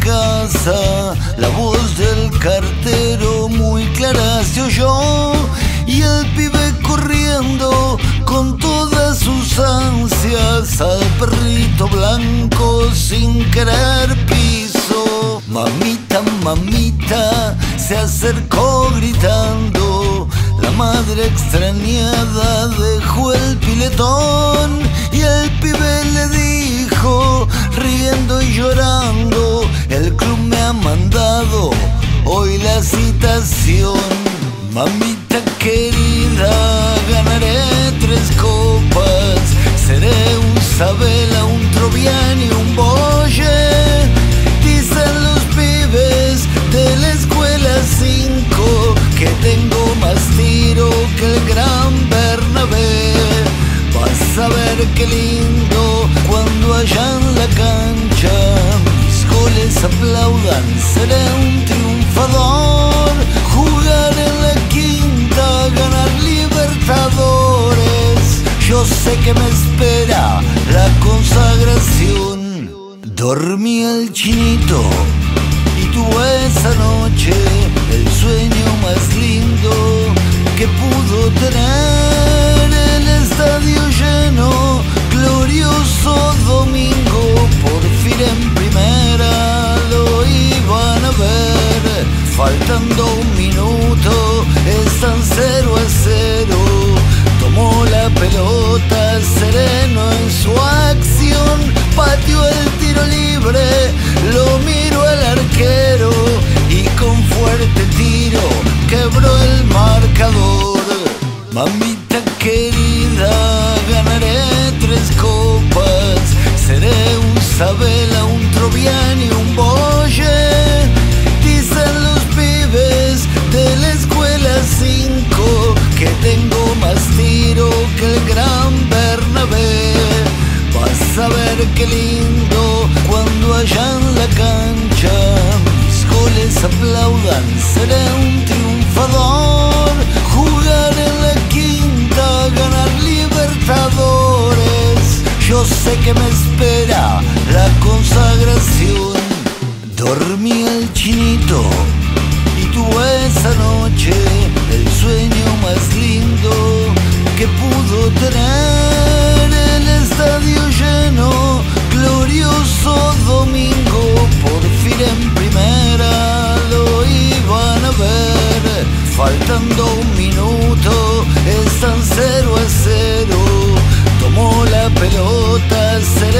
casa, la voz del cartero muy clara se oyó y el pibe corriendo con todas sus ansias al perrito blanco sin querer piso. Mamita, mamita, se acercó gritando. La madre extrañada dejó el piletón riendo y llorando, el club me ha mandado hoy la citación. Mamita querida, seré un triunfador. Jugar en la quinta, ganar libertadores. Yo sé que me espera la consagración. Dormí el chinito y tuvo esa noche el sueño más lindo que pudo tener un Sabela, un Troviani, un Boye. Dicen los pibes de la escuela 5 que tengo más tiro que el gran Bernabé. Vas a ver qué lindo cuando allá en la cancha mis goles aplaudan, seré un triunfador. que me espera. La consagración. Dormí el chinito. Y tuve esa noche el sueño más lindo que pudo tener. El estadio lleno, glorioso domingo, por fin en primera lo iban a ver, faltando un minuto, están cero a cero como la pelota seré